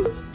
you